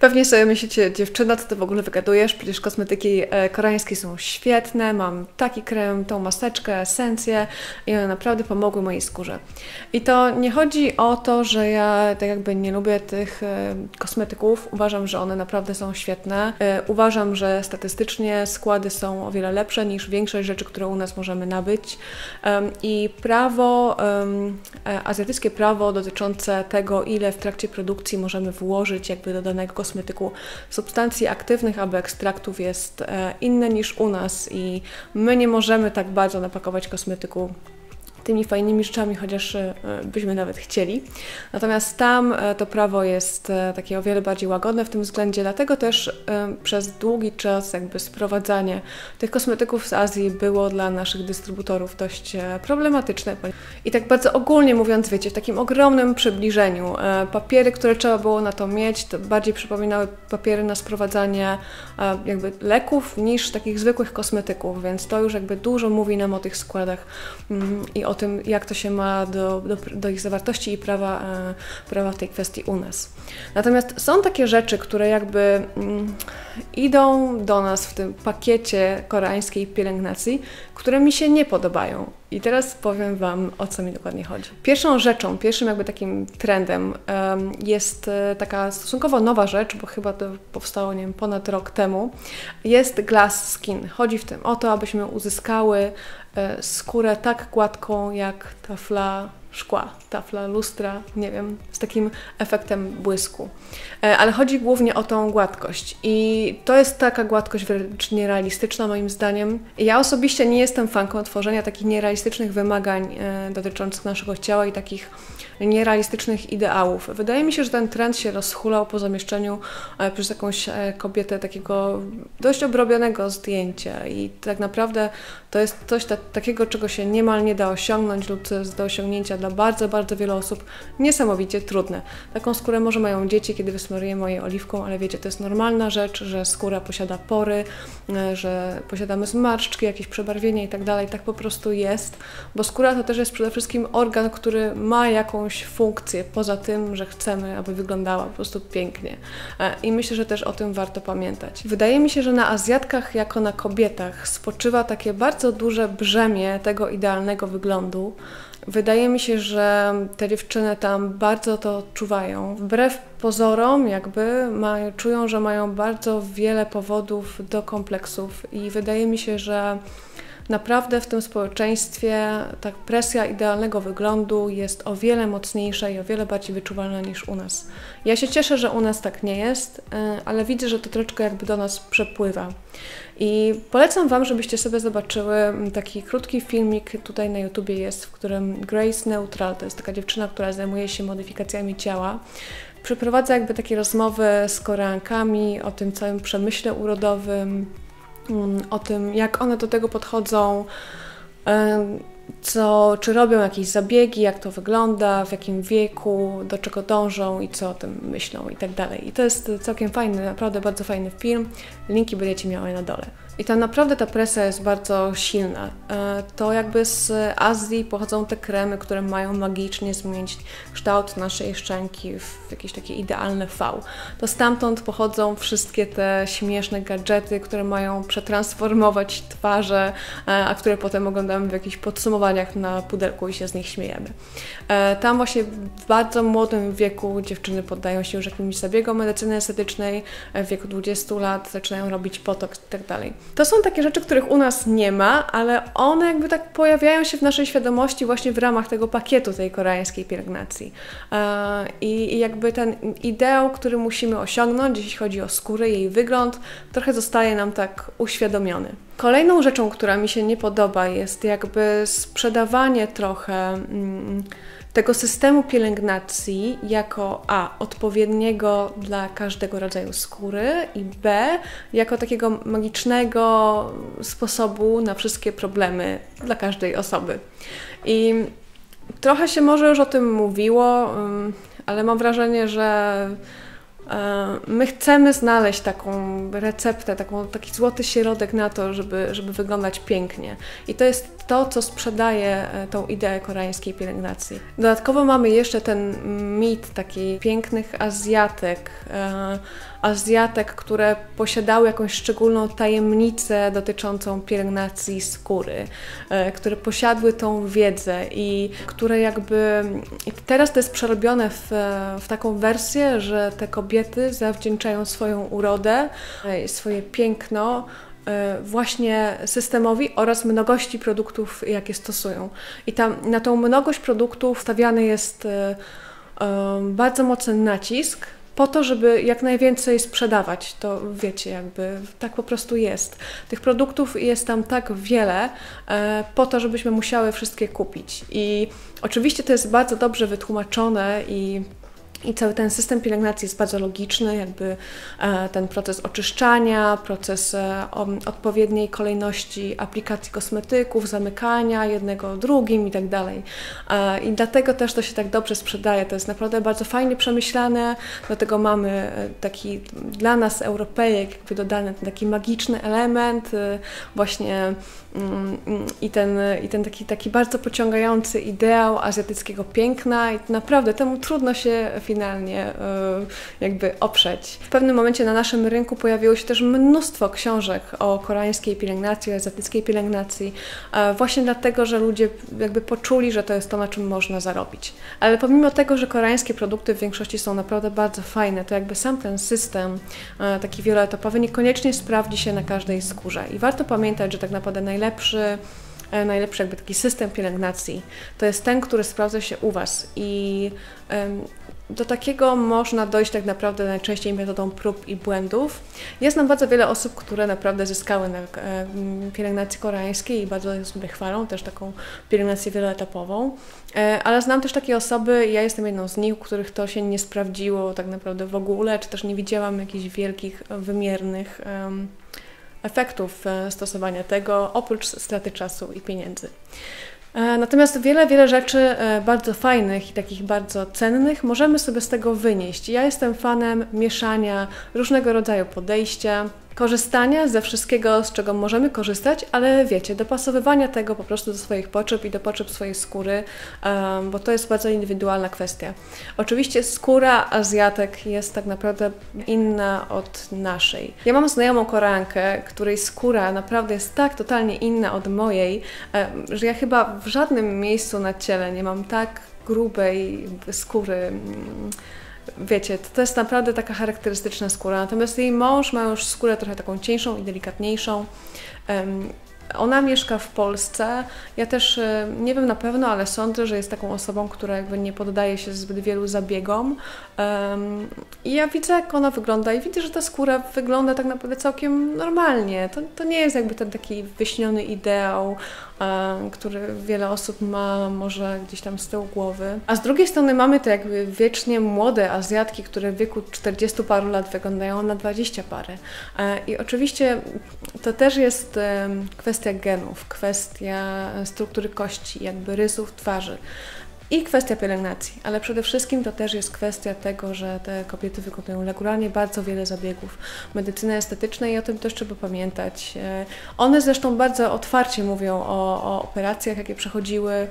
Pewnie sobie myślicie, dziewczyna, co ty w ogóle wygadujesz? Przecież kosmetyki e, koreańskie są świetne, mam taki krem, tą maseczkę, esencję i one naprawdę pomogły mojej skórze. I to nie chodzi o to, że ja tak jakby nie lubię tych e, kosmetyków. Uważam, że one naprawdę są świetne. E, uważam, że statystycznie składy są o wiele lepsze niż większość rzeczy, które u nas możemy nabyć. I prawo, azjatyckie prawo dotyczące tego, ile w trakcie produkcji możemy włożyć jakby do danego kosmetyku substancji aktywnych albo ekstraktów jest e, inne niż u nas i my nie możemy tak bardzo napakować kosmetyku tymi fajnymi rzeczami, chociaż e, byśmy nawet chcieli. Natomiast tam e, to prawo jest e, takie o wiele bardziej łagodne w tym względzie, dlatego też przez długi czas jakby sprowadzanie tych kosmetyków z Azji było dla naszych dystrybutorów dość problematyczne. I tak bardzo ogólnie mówiąc, wiecie, w takim ogromnym przybliżeniu, papiery, które trzeba było na to mieć, to bardziej przypominały papiery na sprowadzanie jakby leków niż takich zwykłych kosmetyków, więc to już jakby dużo mówi nam o tych składach mm, i o tym, jak to się ma do, do, do ich zawartości i prawa, e, prawa w tej kwestii u nas. Natomiast są takie rzeczy, które jakby mm, idą do nas w tym pakiecie koreańskiej pielęgnacji, które mi się nie podobają. I teraz powiem Wam, o co mi dokładnie chodzi. Pierwszą rzeczą, pierwszym jakby takim trendem jest e, taka stosunkowo nowa rzecz, bo chyba to powstało, nie wiem, ponad rok temu, jest glass skin. Chodzi w tym o to, abyśmy uzyskały e, skórę tak gładką jak tafla szkła, tafla, lustra, nie wiem, z takim efektem błysku. E, ale chodzi głównie o tą gładkość i to jest taka gładkość wręcz nierealistyczna moim zdaniem. Ja osobiście nie jestem fanką tworzenia takich nierealistycznych wymagań e, dotyczących naszego ciała i takich nierealistycznych ideałów. Wydaje mi się, że ten trend się rozhulał po zamieszczeniu e, przez jakąś kobietę takiego dość obrobionego zdjęcia i tak naprawdę to jest coś ta takiego, czego się niemal nie da osiągnąć lub do osiągnięcia dla bardzo, bardzo wielu osób niesamowicie trudne. Taką skórę może mają dzieci, kiedy wysmarujemy jej oliwką, ale wiecie, to jest normalna rzecz, że skóra posiada pory, e, że posiadamy zmarszczki, jakieś przebarwienie i tak dalej. Tak po prostu jest, bo skóra to też jest przede wszystkim organ, który ma jakąś funkcję, poza tym, że chcemy, aby wyglądała po prostu pięknie. E, I myślę, że też o tym warto pamiętać. Wydaje mi się, że na Azjatkach, jako na kobietach, spoczywa takie bardzo duże brzemię tego idealnego wyglądu, Wydaje mi się, że te dziewczyny tam bardzo to odczuwają. Wbrew pozorom, jakby czują, że mają bardzo wiele powodów do kompleksów, i wydaje mi się, że naprawdę w tym społeczeństwie ta presja idealnego wyglądu jest o wiele mocniejsza i o wiele bardziej wyczuwalna niż u nas. Ja się cieszę, że u nas tak nie jest, y, ale widzę, że to troszeczkę jakby do nas przepływa. I polecam Wam, żebyście sobie zobaczyły taki krótki filmik, tutaj na YouTubie jest, w którym Grace Neutral, to jest taka dziewczyna, która zajmuje się modyfikacjami ciała, przeprowadza jakby takie rozmowy z Koreankami o tym całym przemyśle urodowym, o tym, jak one do tego podchodzą, co, czy robią jakieś zabiegi, jak to wygląda, w jakim wieku, do czego dążą i co o tym myślą i tak dalej. I to jest całkiem fajny, naprawdę bardzo fajny film. Linki będziecie miały na dole. I tam naprawdę ta presja jest bardzo silna. E, to jakby z Azji pochodzą te kremy, które mają magicznie zmienić kształt naszej szczęki w jakieś takie idealne V. To stamtąd pochodzą wszystkie te śmieszne gadżety, które mają przetransformować twarze, e, a które potem oglądamy w jakichś podsumowaniach na pudelku i się z nich śmiejemy. E, tam właśnie w bardzo młodym wieku dziewczyny poddają się już jakimś zabiegom medycyny estetycznej, w wieku 20 lat zaczynają robić potok i tak dalej. To są takie rzeczy, których u nas nie ma, ale one jakby tak pojawiają się w naszej świadomości właśnie w ramach tego pakietu tej koreańskiej pielęgnacji. E, I jakby ten ideał, który musimy osiągnąć, jeśli chodzi o skórę, jej wygląd, trochę zostaje nam tak uświadomiony. Kolejną rzeczą, która mi się nie podoba, jest jakby sprzedawanie trochę. Mm, tego systemu pielęgnacji jako A odpowiedniego dla każdego rodzaju skóry i B jako takiego magicznego sposobu na wszystkie problemy dla każdej osoby. I trochę się może już o tym mówiło, ale mam wrażenie, że My chcemy znaleźć taką receptę, taką, taki złoty środek na to, żeby, żeby wyglądać pięknie. I to jest to, co sprzedaje e, tą ideę koreańskiej pielęgnacji. Dodatkowo mamy jeszcze ten mit takich pięknych Azjatek, e, Azjatek, które posiadały jakąś szczególną tajemnicę dotyczącą pielęgnacji skóry, e, które posiadły tą wiedzę i które jakby teraz to jest przerobione w, w taką wersję, że te kobiety zawdzięczają swoją urodę, swoje piękno E, właśnie systemowi oraz mnogości produktów, jakie stosują. I tam, na tą mnogość produktów stawiany jest e, e, bardzo mocny nacisk, po to, żeby jak najwięcej sprzedawać. To wiecie, jakby tak po prostu jest. Tych produktów jest tam tak wiele, po to, żebyśmy musiały wszystkie kupić. I oczywiście to jest bardzo dobrze wytłumaczone i i cały ten system pielęgnacji jest bardzo logiczny, jakby e, ten proces oczyszczania, proces e, odpowiedniej kolejności aplikacji kosmetyków, zamykania jednego drugim i tak dalej. E, I dlatego też to się tak dobrze sprzedaje. To jest naprawdę bardzo fajnie przemyślane, dlatego mamy taki dla nas, Europejek, jakby dodany taki magiczny element, właśnie mm, i ten, i ten taki, taki bardzo pociągający ideał azjatyckiego piękna i naprawdę temu trudno się finalnie e, jakby oprzeć. W pewnym momencie na naszym rynku pojawiło się też mnóstwo książek o koreańskiej pielęgnacji, o azjatyckiej pielęgnacji, e, właśnie dlatego, że ludzie jakby poczuli, że to jest to, na czym można zarobić. Ale pomimo tego, że koreańskie produkty w większości są naprawdę bardzo fajne, to jakby sam ten system e, taki wieloetapowy niekoniecznie sprawdzi się na każdej skórze. I warto pamiętać, że tak naprawdę najlepszy najlepszy jakby taki system pielęgnacji to jest ten, który sprawdza się u Was i do takiego można dojść tak naprawdę najczęściej metodą prób i błędów. Jest nam bardzo wiele osób, które naprawdę zyskały na e, pielęgnacji koreańskiej i bardzo sobie chwalą, też taką pielęgnację wieloetapową. E, ale znam też takie osoby, ja jestem jedną z nich, u których to się nie sprawdziło tak naprawdę w ogóle, czy też nie widziałam jakichś wielkich, wymiernych efektów e, stosowania tego, oprócz straty czasu i pieniędzy. E, natomiast wiele, wiele rzeczy e, bardzo fajnych i takich bardzo cennych możemy sobie z tego wynieść. Ja jestem fanem mieszania różnego rodzaju podejścia, korzystania ze wszystkiego, z czego możemy korzystać, ale wiecie, dopasowywania tego po prostu do swoich potrzeb i do potrzeb swojej skóry, bo to jest bardzo indywidualna kwestia. Oczywiście skóra Azjatek jest tak naprawdę inna od naszej. Ja mam znajomą Koreankę, której skóra naprawdę jest tak totalnie inna od mojej, że ja chyba w żadnym miejscu na ciele nie mam tak grubej skóry. Wiecie, to, to jest naprawdę taka charakterystyczna skóra. Natomiast jej mąż ma już skórę trochę taką cieńszą i delikatniejszą. Um, ona mieszka w Polsce. Ja też e, nie wiem na pewno, ale sądzę, że jest taką osobą, która jakby nie poddaje się zbyt wielu zabiegom. Um, I ja widzę, jak ona wygląda i widzę, że ta skóra wygląda tak naprawdę całkiem normalnie. To, to nie jest jakby ten taki wyśniony ideał, który wiele osób ma może gdzieś tam z tyłu głowy. A z drugiej strony mamy te jakby wiecznie młode Azjatki, które w wieku 40 paru lat wyglądają na 20 pary. E, I oczywiście to też jest kwestia genów, kwestia struktury kości, jakby rysów twarzy. I kwestia pielęgnacji, ale przede wszystkim to też jest kwestia tego, że te kobiety wykonują regularnie bardzo wiele zabiegów medycyny estetycznej i o tym też trzeba pamiętać. E, one zresztą bardzo otwarcie mówią o, o operacjach, jakie przechodziły,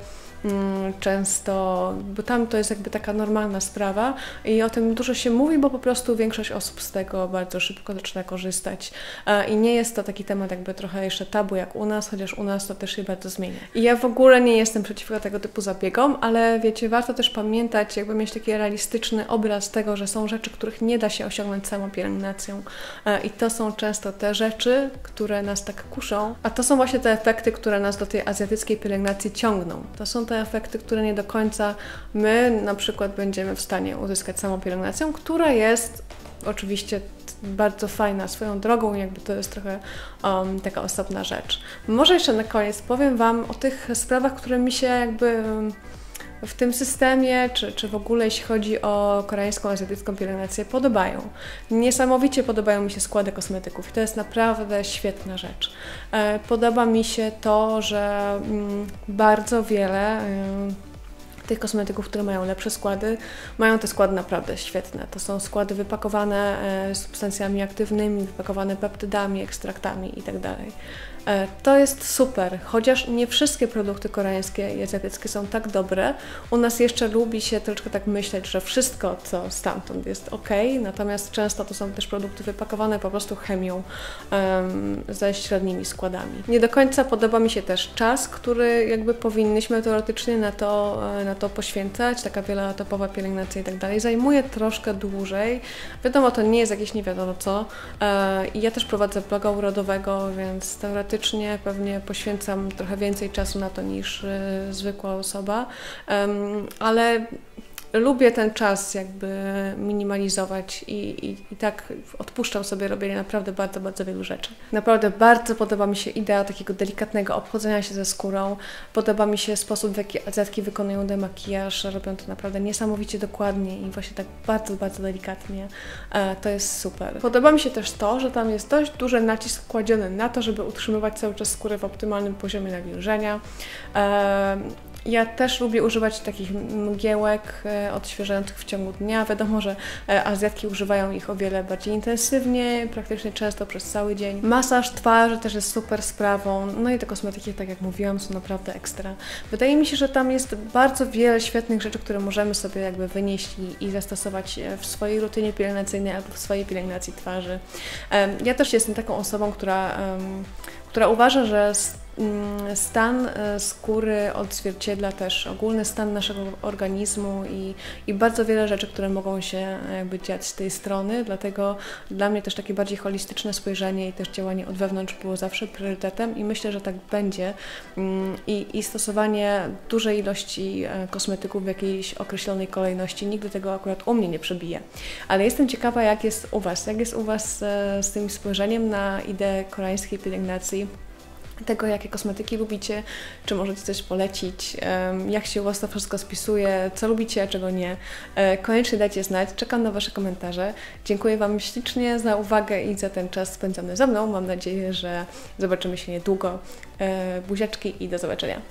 często, bo tam to jest jakby taka normalna sprawa i o tym dużo się mówi, bo po prostu większość osób z tego bardzo szybko zaczyna korzystać. I nie jest to taki temat jakby trochę jeszcze tabu jak u nas, chociaż u nas to też się bardzo zmienia. I ja w ogóle nie jestem przeciwko tego typu zabiegom, ale wiecie, warto też pamiętać, jakby mieć taki realistyczny obraz tego, że są rzeczy, których nie da się osiągnąć samą pielęgnacją. I to są często te rzeczy, które nas tak kuszą, a to są właśnie te efekty, które nas do tej azjatyckiej pielęgnacji ciągną. To są te te efekty, które nie do końca my na przykład będziemy w stanie uzyskać samą pielęgnacją, która jest oczywiście bardzo fajna swoją drogą, jakby to jest trochę um, taka osobna rzecz. Może jeszcze na koniec powiem Wam o tych sprawach, które mi się jakby w tym systemie, czy, czy w ogóle jeśli chodzi o koreańską, azjatycką pielęgnację, podobają. Niesamowicie podobają mi się składy kosmetyków i to jest naprawdę świetna rzecz. E, podoba mi się to, że mm, bardzo wiele tych kosmetyków, które mają lepsze składy, mają te składy naprawdę świetne. To są składy wypakowane e, substancjami aktywnymi, wypakowane peptydami, ekstraktami itd. E, to jest super, chociaż nie wszystkie produkty koreańskie i azjatyckie są tak dobre. U nas jeszcze lubi się troszkę tak myśleć, że wszystko, co stamtąd jest ok, natomiast często to są też produkty wypakowane po prostu chemią um, ze średnimi składami. Nie do końca podoba mi się też czas, który jakby powinniśmy teoretycznie na to, e, na to poświęcać, taka wieloetapowa pielęgnacja i tak dalej. Zajmuje troszkę dłużej. Wiadomo, to nie jest jakieś nie wiadomo co. E, I ja też prowadzę bloga urodowego, więc teoretycznie faktycznie pewnie poświęcam trochę więcej czasu na to niż y, zwykła osoba, ale lubię ten czas jakby minimalizować i, i, i tak odpuszczam sobie robienie naprawdę bardzo, bardzo wielu rzeczy. Naprawdę bardzo podoba mi się idea takiego delikatnego obchodzenia się ze skórą. Podoba mi się sposób, w jaki azjatki wykonują demakijaż. Robią to naprawdę niesamowicie dokładnie i właśnie tak bardzo, bardzo delikatnie. E, to jest super. Podoba mi się też to, że tam jest dość duży nacisk kładziony na to, żeby utrzymywać cały czas skórę w optymalnym poziomie nawilżenia. Ja też lubię używać takich mgiełek e, odświeżających w ciągu dnia. Wiadomo, że e, Azjatki używają ich o wiele bardziej intensywnie, praktycznie często przez cały dzień. Masaż twarzy też jest super sprawą. No i te kosmetyki, tak jak mówiłam, są naprawdę ekstra. Wydaje mi się, że tam jest bardzo wiele świetnych rzeczy, które możemy sobie jakby wynieść i, i zastosować e, w swojej rutynie pielęgnacyjnej albo w swojej pielęgnacji twarzy. Ja też jestem taką osobą, która, która uważa, że stan e, skóry odzwierciedla też ogólny stan naszego organizmu i, i bardzo wiele rzeczy, które mogą się jakby dziać z tej strony, dlatego dla mnie też takie bardziej holistyczne spojrzenie i też działanie od wewnątrz było zawsze priorytetem i myślę, że tak będzie. Mm, i, i stosowanie dużej ilości e, kosmetyków w jakiejś określonej kolejności nigdy tego akurat u mnie nie przebije. Ale jestem ciekawa, jak jest u Was, jak jest u Was e, z tym spojrzeniem na ideę koreańskiej pielęgnacji, tego, jakie kosmetyki lubicie, czy możecie coś polecić, jak się u Was to wszystko spisuje, co lubicie, a czego nie. E, koniecznie dajcie znać, czekam na Wasze komentarze. Dziękuję Wam ślicznie za uwagę i za ten czas spędzony ze mną. Mam nadzieję, że zobaczymy się niedługo. E, buziaczki i do zobaczenia.